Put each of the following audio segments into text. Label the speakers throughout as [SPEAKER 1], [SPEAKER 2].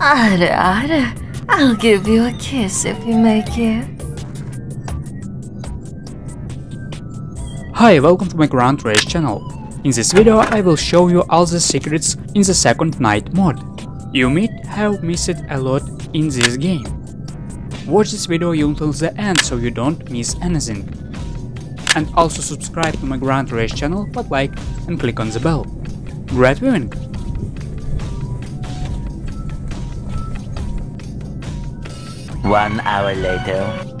[SPEAKER 1] Ada, Ada, I'll give you a kiss if you make it.
[SPEAKER 2] Hi, welcome to my Grand Race channel. In this video I will show you all the secrets in the second night mod. You might have missed a lot in this game. Watch this video until the end so you don't miss anything. And also subscribe to my Grand Race channel, but like and click on the bell. Great viewing!
[SPEAKER 3] One hour later.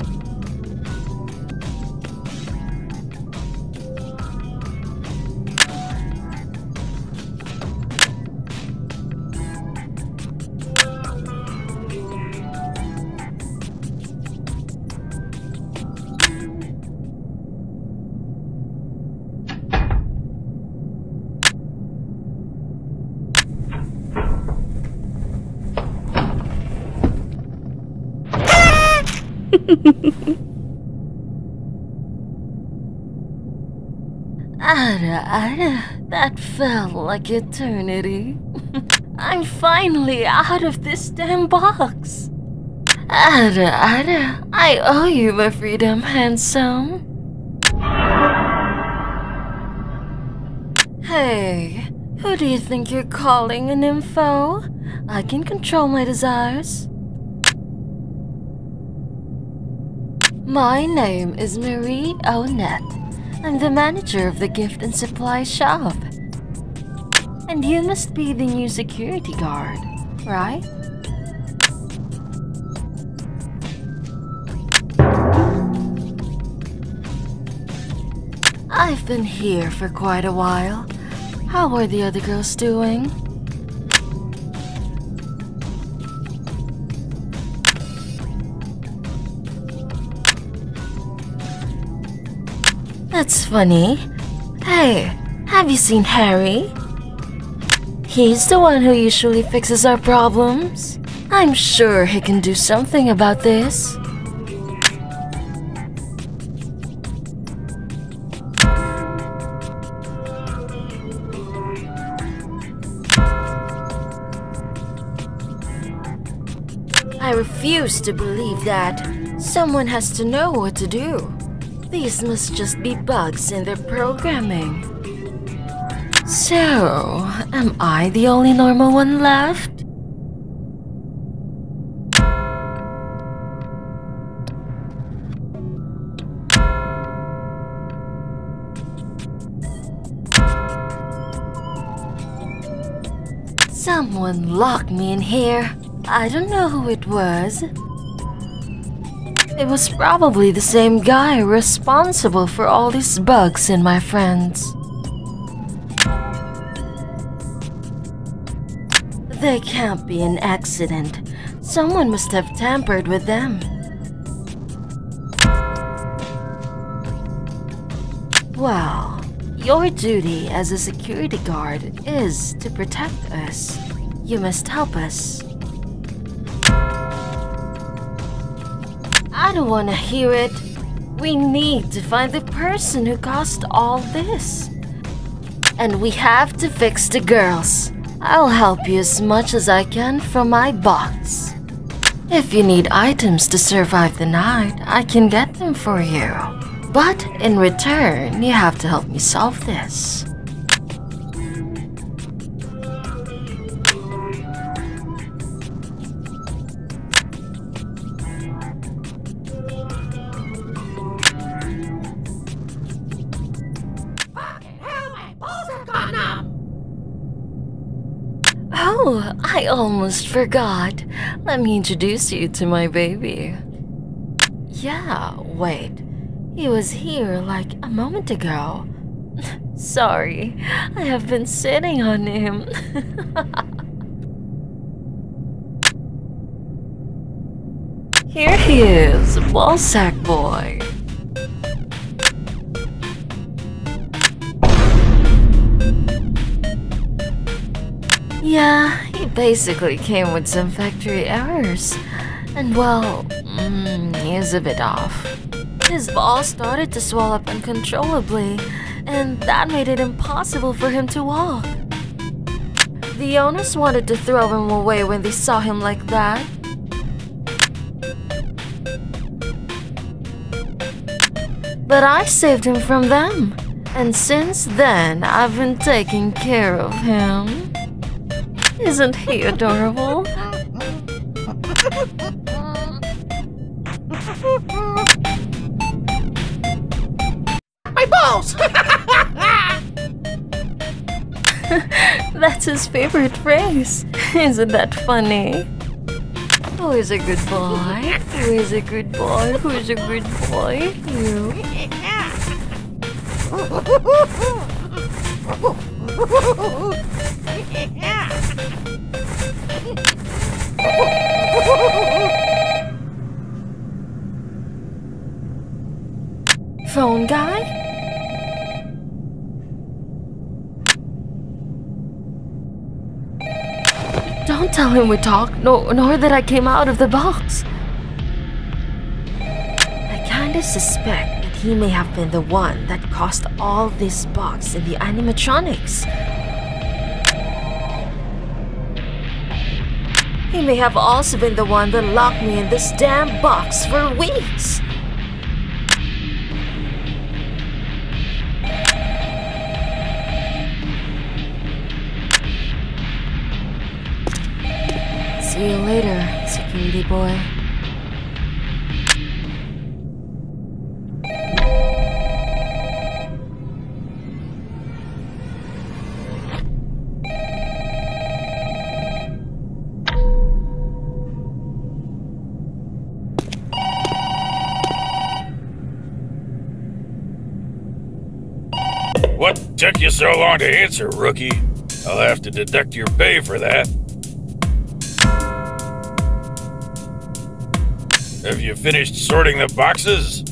[SPEAKER 1] Ada, Ada, that felt like eternity. I'm finally out of this damn box. Ada, Ada, I owe you my freedom, handsome. Hey, who do you think you're calling an info? I can control my desires. My name is Marie Onette. I'm the manager of the gift and supply shop. And you must be the new security guard, right? I've been here for quite a while. How are the other girls doing? That's funny. Hey, have you seen Harry? He's the one who usually fixes our problems. I'm sure he can do something about this. I refuse to believe that. Someone has to know what to do. These must just be bugs in their programming. So, am I the only normal one left? Someone locked me in here. I don't know who it was. It was probably the same guy responsible for all these bugs in my friends. They can't be an accident. Someone must have tampered with them. Well, your duty as a security guard is to protect us. You must help us. I don't want to hear it. We need to find the person who caused all this. And we have to fix the girls. I'll help you as much as I can from my box. If you need items to survive the night, I can get them for you. But in return, you have to help me solve this. Almost forgot. Let me introduce you to my baby. Yeah, wait. He was here like a moment ago. Sorry, I have been sitting on him. Here he is, Ballsack Boy. Yeah, he basically came with some factory errors. And well, mm, is a bit off. His ball started to swell up uncontrollably, and that made it impossible for him to walk. The owners wanted to throw him away when they saw him like that. But I saved him from them. And since then, I've been taking care of him. Isn't he adorable?
[SPEAKER 4] My balls!
[SPEAKER 1] That's his favorite phrase. Isn't that funny? Who is a good boy? Who is a good boy? Who is a good boy? You. Phone guy? Don't tell him we talked, no, nor that I came out of the box. I kinda suspect that he may have been the one that caused all this box in the animatronics. He may have also been the one that locked me in this damn box for weeks. See you later, security boy.
[SPEAKER 5] What took you so long to answer, rookie? I'll have to deduct your pay for that. Have you finished sorting the boxes?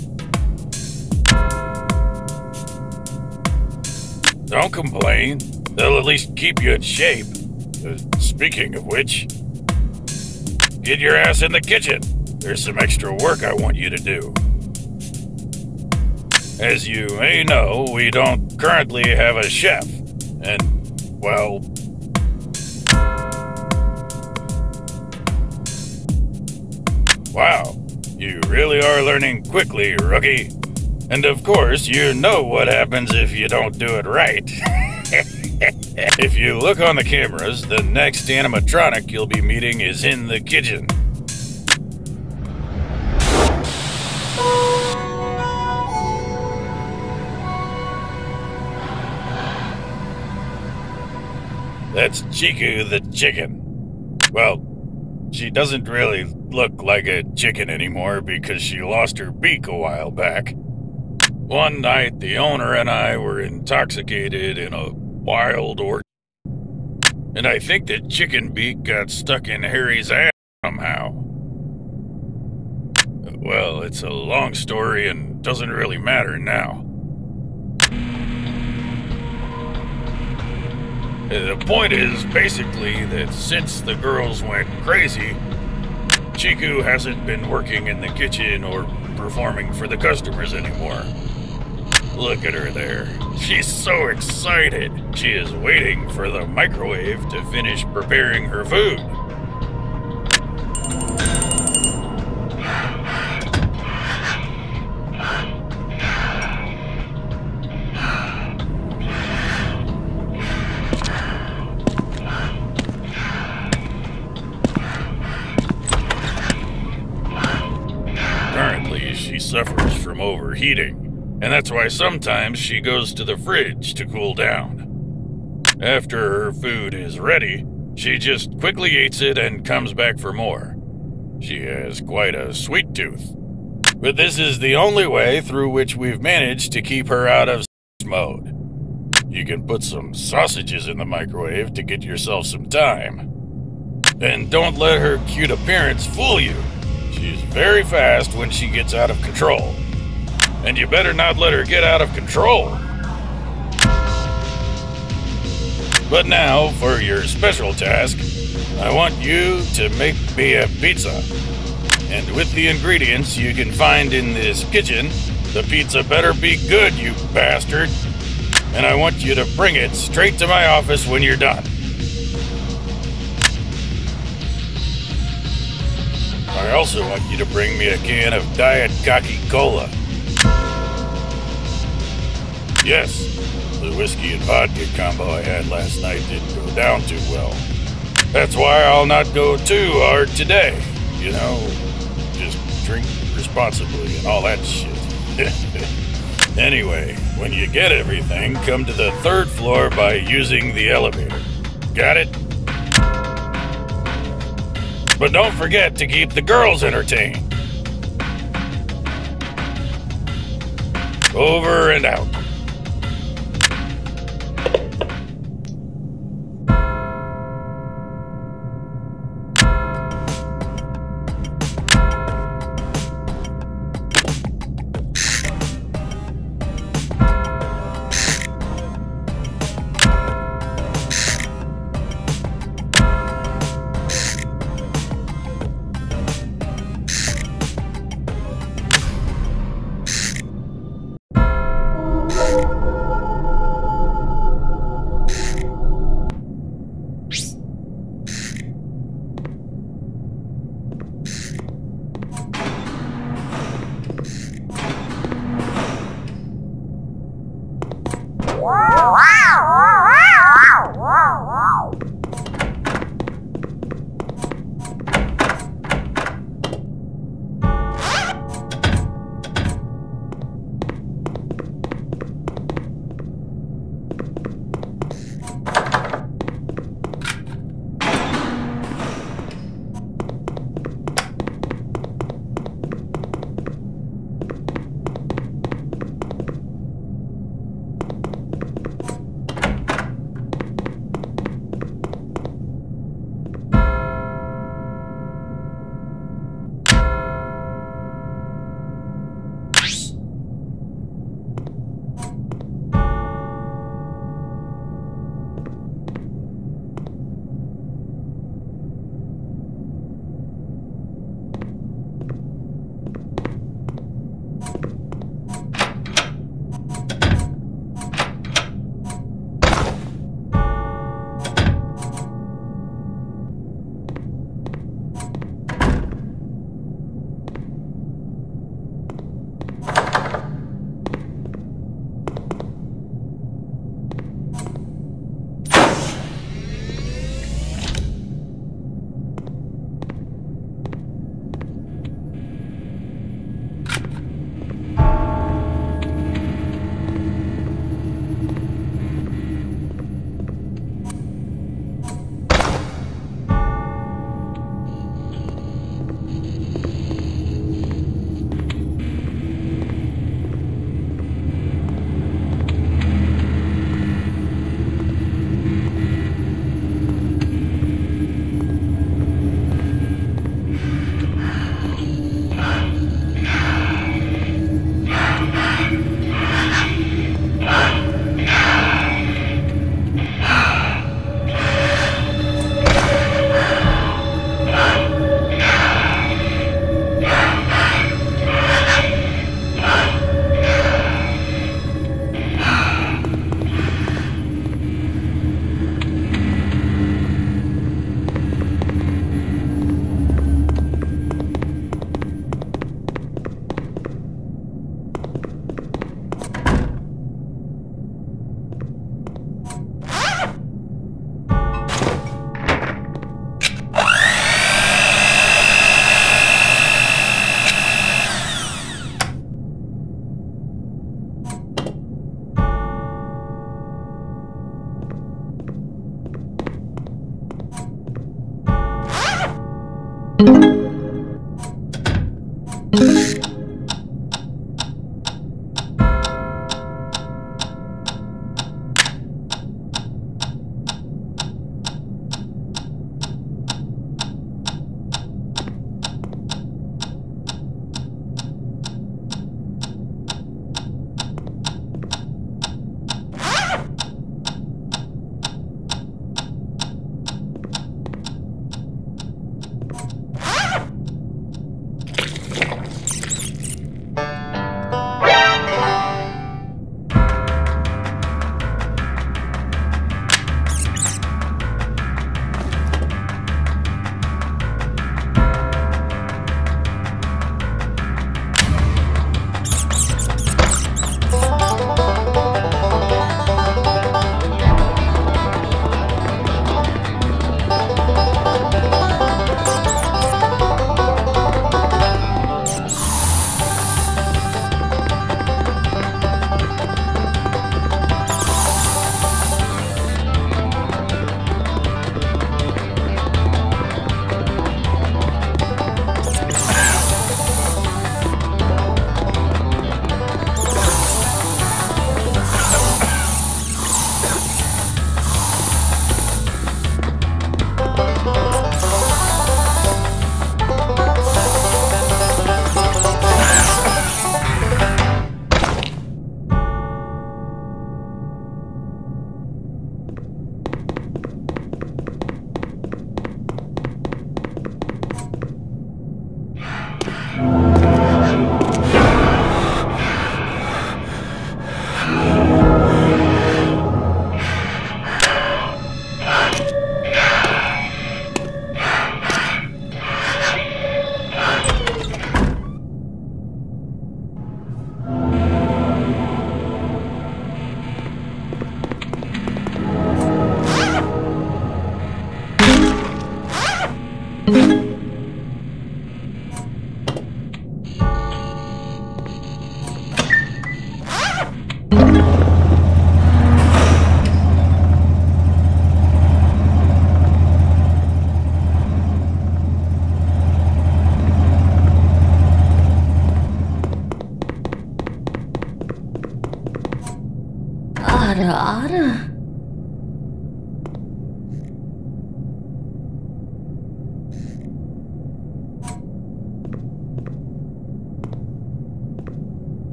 [SPEAKER 5] Don't complain. They'll at least keep you in shape. Uh, speaking of which, get your ass in the kitchen. There's some extra work I want you to do. As you may know, we don't currently have a chef. And, well, Wow, really are learning quickly, rookie. And of course, you know what happens if you don't do it right. if you look on the cameras, the next animatronic you'll be meeting is in the kitchen. That's Chiku the chicken. Well, she doesn't really look like a chicken anymore because she lost her beak a while back. One night, the owner and I were intoxicated in a wild orgy, and I think the chicken beak got stuck in Harry's ass somehow. Well, it's a long story and doesn't really matter now. The point is basically that since the girls went crazy, Chiku hasn't been working in the kitchen or performing for the customers anymore. Look at her there. She's so excited. She is waiting for the microwave to finish preparing her food. And that's why sometimes she goes to the fridge to cool down. After her food is ready, she just quickly eats it and comes back for more. She has quite a sweet tooth. But this is the only way through which we've managed to keep her out of mode. You can put some sausages in the microwave to get yourself some time. And don't let her cute appearance fool you. She's very fast when she gets out of control. And you better not let her get out of control. But now, for your special task, I want you to make me a pizza. And with the ingredients you can find in this kitchen, the pizza better be good, you bastard. And I want you to bring it straight to my office when you're done. I also want you to bring me a can of Diet Coca Cola. Yes, the whiskey and vodka combo I had last night didn't go down too well. That's why I'll not go too hard today. You know, just drink responsibly and all that shit. anyway, when you get everything, come to the third floor by using the elevator. Got it? But don't forget to keep the girls entertained. Over and out.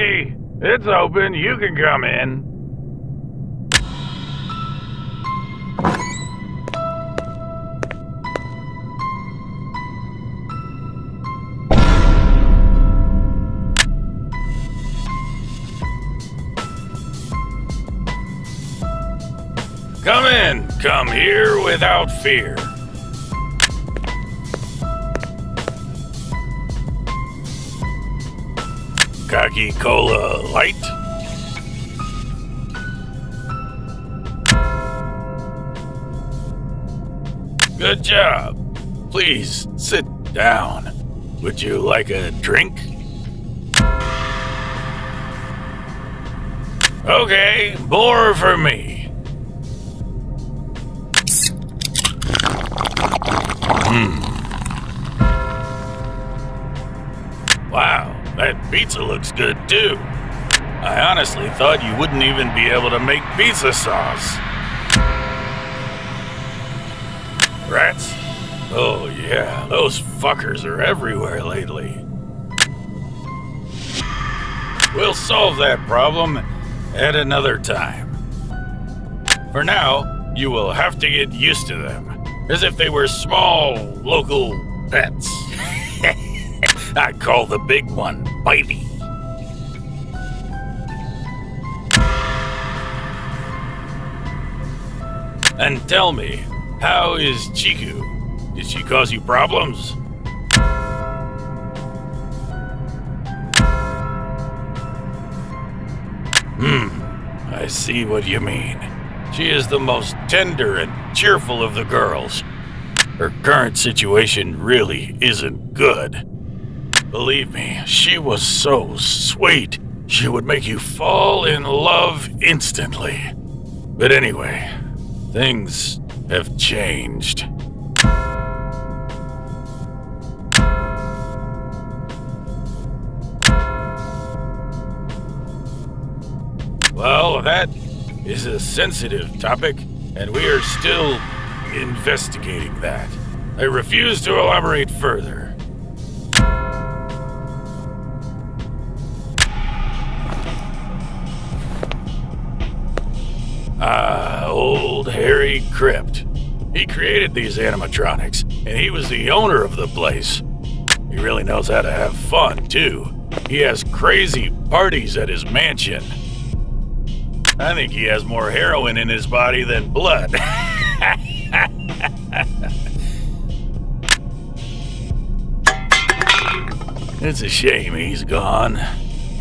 [SPEAKER 5] Rookie. It's open. You can come in. Come in. Come here without fear. Cocky Cola Light? Good job. Please sit down. Would you like a drink? Okay, more for me. Hmm. That pizza looks good too. I honestly thought you wouldn't even be able to make pizza sauce. Rats? Oh yeah, those fuckers are everywhere lately. We'll solve that problem at another time. For now, you will have to get used to them, as if they were small, local pets. I call the big one Bitey. And tell me, how is Chiku? Did she cause you problems? Hmm, I see what you mean. She is the most tender and cheerful of the girls. Her current situation really isn't good. Believe me, she was so sweet. She would make you fall in love instantly. But anyway, things have changed. Well, that is a sensitive topic, and we are still investigating that. I refuse to elaborate further. Old Harry Crypt. He created these animatronics, and he was the owner of the place. He really knows how to have fun, too. He has crazy parties at his mansion. I think he has more heroin in his body than blood. it's a shame he's gone.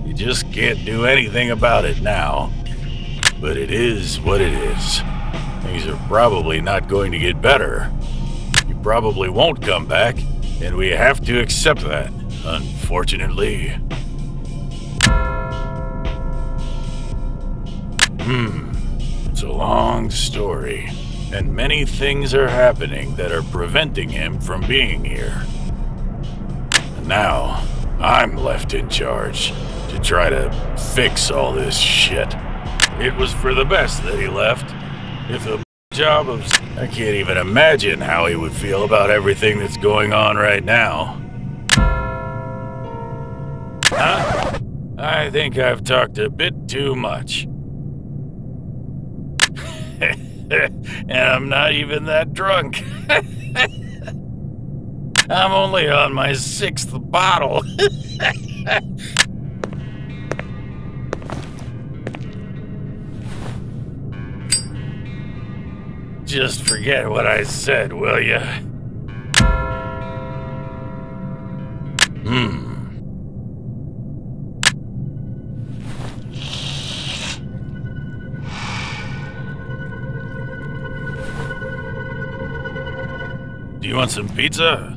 [SPEAKER 5] You just can't do anything about it now. But it is what it is. Things are probably not going to get better. You probably won't come back, and we have to accept that, unfortunately. Hmm. It's a long story, and many things are happening that are preventing him from being here. And now, I'm left in charge to try to fix all this shit. It was for the best that he left. If the job of... I can't even imagine how he would feel about everything that's going on right now. Huh? I think I've talked a bit too much. and I'm not even that drunk. I'm only on my sixth bottle. Just forget what I said, will ya? Hmm. Do you want some pizza?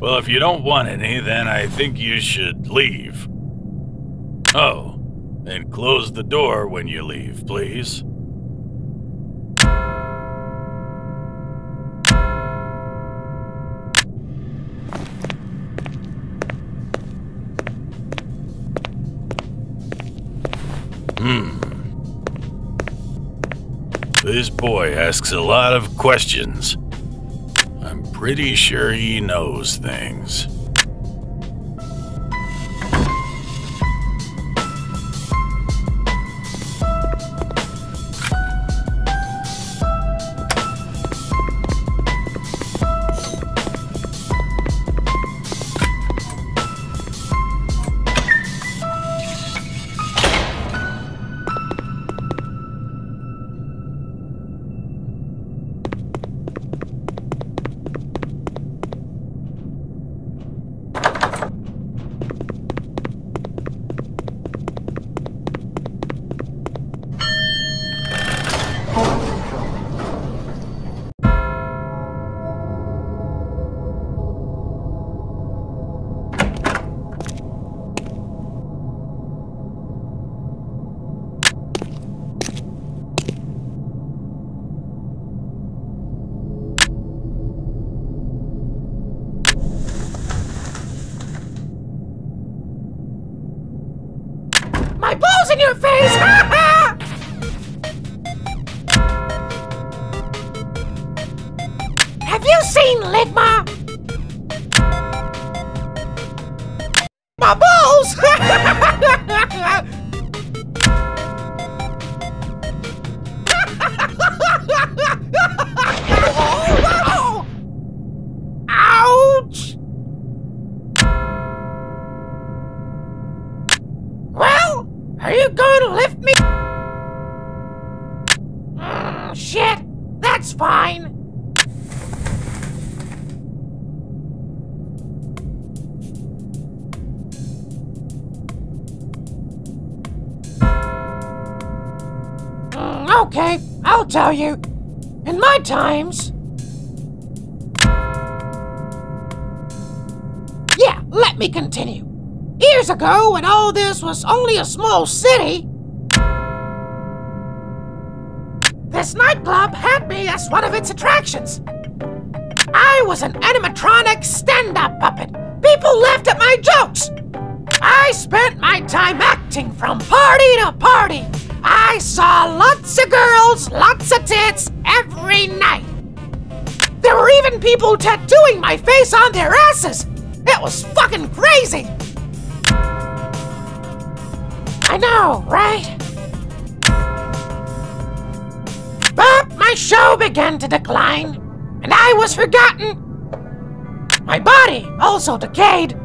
[SPEAKER 5] Well, if you don't want any, then I think you should leave. Oh, and close the door when you leave, please. Hmm. This boy asks a lot of questions. I'm pretty sure he knows things.
[SPEAKER 4] Your face! Shit, that's fine. Mm, okay, I'll tell you. In my times. Yeah, let me continue. Years ago, when all this was only a small city, this nightclub had me as one of its attractions. I was an animatronic stand up puppet. People laughed at my jokes. I spent my time acting from party to party. I saw lots of girls, lots of tits every night. There were even people tattooing my face on their asses. It was fucking crazy. I know, right? Show began to decline, and I was forgotten. My body also decayed.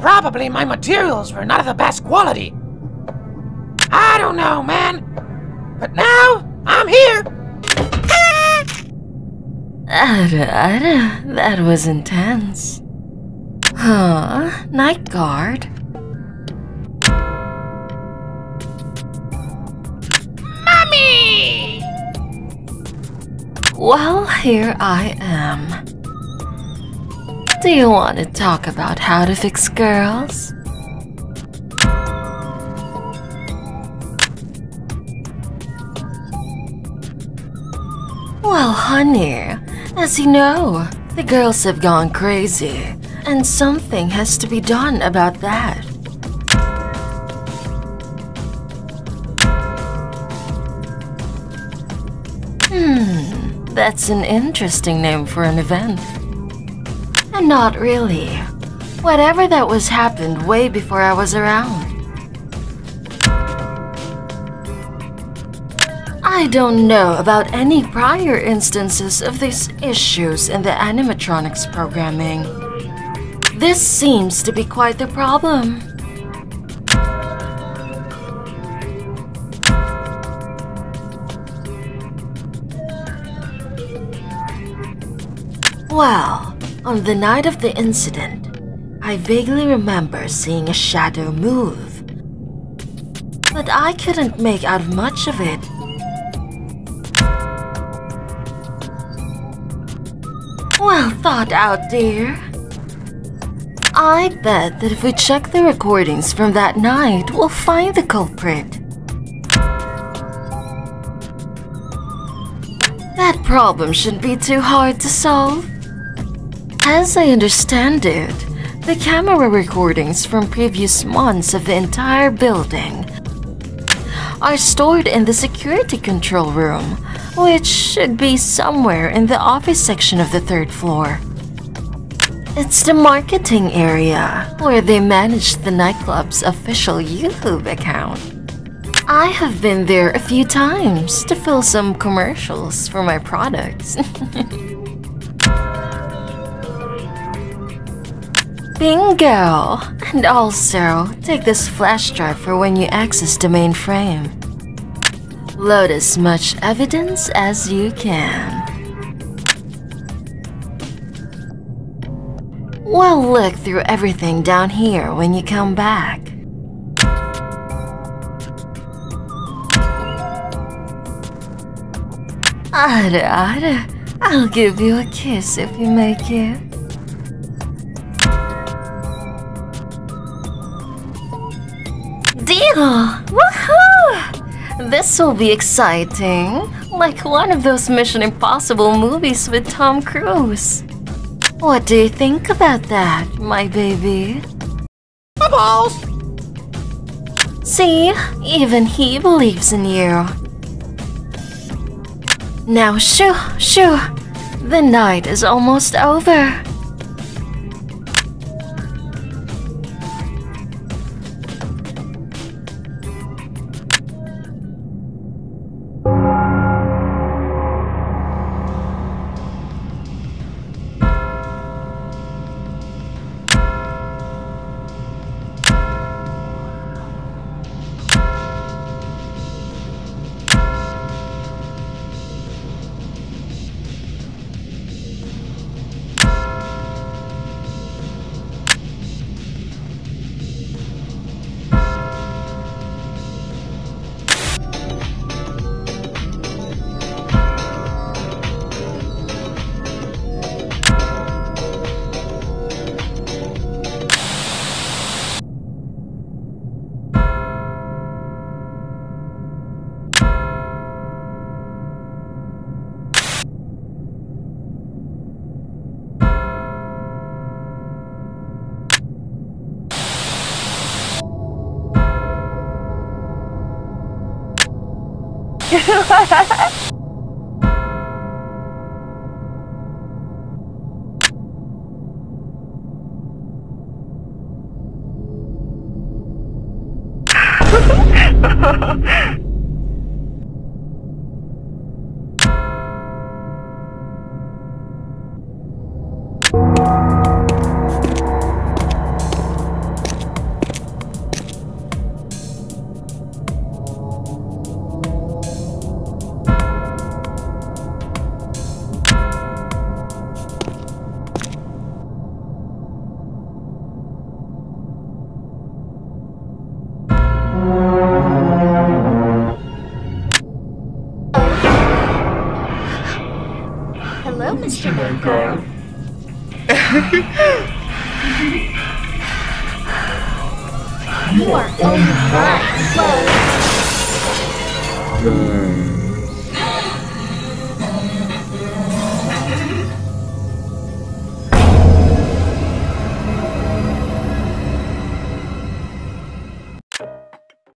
[SPEAKER 4] Probably my materials were not of the best quality. I don't know, man. But now I'm here.
[SPEAKER 1] Ada, Ada, that was intense. Huh? Night guard? Well, here I am. Do you want to talk about how to fix girls? Well, honey, as you know, the girls have gone crazy, and something has to be done about that. That's an interesting name for an event. And not really. Whatever that was happened way before I was around. I don't know about any prior instances of these issues in the animatronics programming. This seems to be quite the problem. Well, on the night of the incident, I vaguely remember seeing a shadow move. But I couldn't make out much of it. Well thought out, dear. I bet that if we check the recordings from that night, we'll find the culprit. That problem shouldn't be too hard to solve. As I understand it, the camera recordings from previous months of the entire building are stored in the security control room, which should be somewhere in the office section of the third floor. It's the marketing area, where they manage the nightclub's official YouTube account. I have been there a few times to fill some commercials for my products. Bingo! And also, take this flash drive for when you access the mainframe. Load as much evidence as you can. We'll look through everything down here when you come back. Ada, Ada, I'll give you a kiss if you make it. This will be exciting. Like one of those Mission Impossible movies with Tom Cruise. What do you think about that, my baby?
[SPEAKER 4] My balls!
[SPEAKER 1] See, even he believes in you. Now, shoo, shoo. The night is almost over.
[SPEAKER 6] Hello,